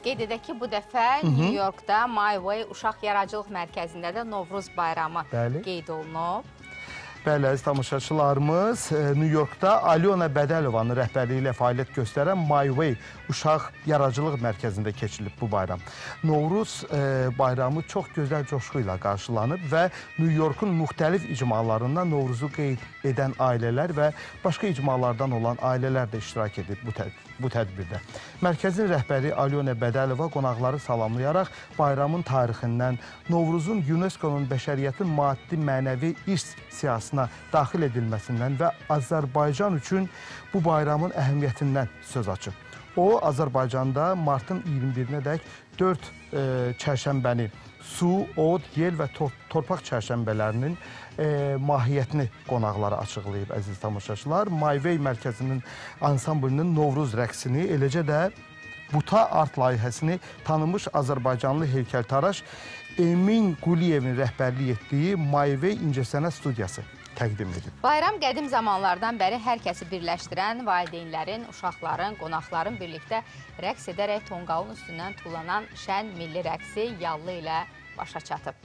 Qeyd edək ki, bu dəfə New Yorkda My Way Uşaq Yaradıcılıq Mərkəzində də Novruz bayramı Bəli. qeyd olunub. Bəli, əziz tamaşaçılarımız, e, New Yorkda Alyona Bədəlovanın rəhbərliyi ilə fəaliyyət göstərən My Way Uşaq Yaradıcılıq Mərkəzində keçirilib bu bayram. Novruz e, bayramı çox gözəl coşqu ilə qarşılanıb və New Yorkun müxtəlif icmalarından Novruzu qeyd edən ailələr və başqa icmalardan olan ailələr də iştirak edib bu, təd bu tədbirdə. Mərkəzin rəhbəri Alyona Bədəlova qonaqları salamlayaraq bayramın tarixindən, Novruzun UNESCO-nun bəşəriyyətin maddi-mənəvi irs siyasına daxil edilməsindən və Azərbaycan üçün bu bayramın əhəmiyyətindən söz açıb. O, Azərbaycanda martın 21-nə dək 4 e, çərşənbəni su, od, yel və tor torpaq çərşənbələrinin e, mahiyyətini qonaqlara açıqlayıb əziz tamaşaçılar. Mayvey mərkəzinin ansamblının Novruz rəqsini, eləcə də Buta art layihəsini tanınmış Azərbaycanlı heykəltaraş Emin Quliyevin rəhbərlik etdiyi Mayvey İncəsənət studiyası təqdim edib. Bayram qədim zamanlardan bəri hər kəsi birləşdirən valideynlərin, uşaqların, qonaqların birlikdə rəqs edərək tonqalın üstündən tullanan şən milli rəqsi yallı ilə başa çatıb.